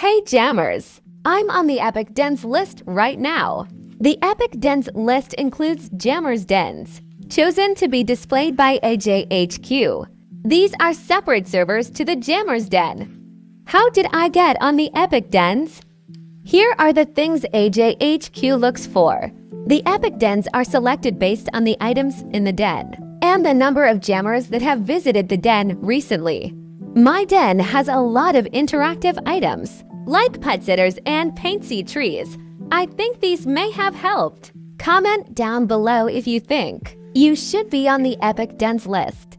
Hey Jammers! I'm on the Epic Dens list right now. The Epic Dens list includes Jammers Dens, chosen to be displayed by AJHQ. These are separate servers to the Jammers Den. How did I get on the Epic Dens? Here are the things AJHQ looks for. The Epic Dens are selected based on the items in the den and the number of jammers that have visited the den recently. My den has a lot of interactive items, like pet sitters and paint seed trees. I think these may have helped. Comment down below if you think. You should be on the Epic Dens list.